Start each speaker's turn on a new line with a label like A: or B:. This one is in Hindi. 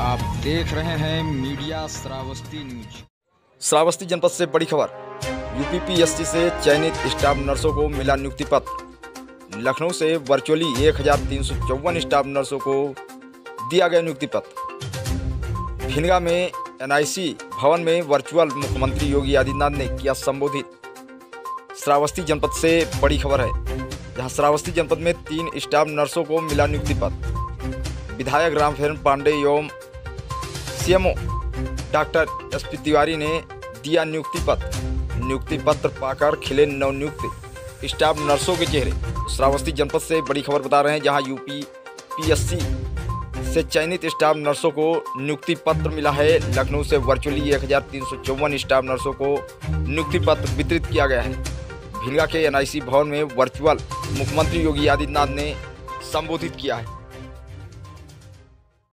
A: आप देख रहे हैं मीडिया श्रावस्ती न्यूज़।
B: श्रावस्ती जनपद से बड़ी खबर। यूपीपीएससी से चयनित स्टाफ नर्सों को मिला नियुक्ति पत्र। लखनऊ से वर्चुअली एक हज़ार तीन सौ चौवन स्टाफ नर्सों को दिया गया नियुक्ति पत्र। भिनगा में एनआईसी भवन में वर्चुअल मुख्यमंत्री योगी आदित्यनाथ ने किया संबोधित। श्रावस्ती जनपद से बड़ी खबर है, जहाँ श्रावस्ती जनपद में तीन स्टाफ नर्सों को मिला नियुक्ति पत्र। विधायक रामफेरन पांडे एवं CMO doctor S P Tiwari ने दिया नियुक्ति पत्र। नियुक्ति पत्र पाकर खिले नवनियुक्त स्टाफ नर्सों के चेहरे। श्रावस्ती जनपद से बड़ी खबर बता रहे हैं, जहाँ यूपी पीएससी से चयनित स्टाफ नर्सों को नियुक्ति पत्र मिला है। लखनऊ से वर्चुअली एक हज़ार तीन सौ चौवन स्टाफ नर्सों को नियुक्ति पत्र वितरित किया गया है। भिलगा के एनआईसी भवन में वर्चुअल मुख्यमंत्री योगी आदित्यनाथ ने संबोधित किया है।